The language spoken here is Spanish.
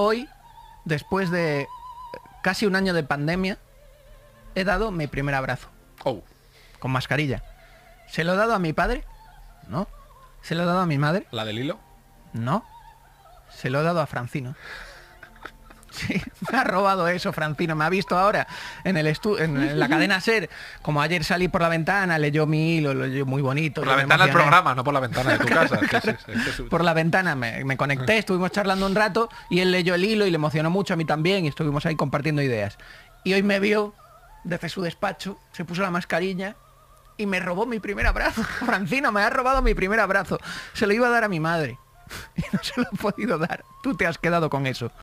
hoy, después de casi un año de pandemia, he dado mi primer abrazo. Oh. Con mascarilla. ¿Se lo he dado a mi padre? No. ¿Se lo he dado a mi madre? ¿La del hilo? No. Se lo he dado a Francino. Sí, ha robado eso, Francino. Me ha visto ahora en el en la cadena Ser. Como ayer salí por la ventana, leyó mi hilo, lo leyó muy bonito. Por la ventana del programa, no por la ventana de tu casa. por la ventana me, conecté, estuvimos charlando un rato y él leyó el hilo y le emocionó mucho a mí también y estuvimos ahí compartiendo ideas. Y hoy me vio desde su despacho, se puso la mascarilla y me robó mi primer abrazo. Francino me ha robado mi primer abrazo. Se lo iba a dar a mi madre y no se lo he podido dar. Tú te has quedado con eso.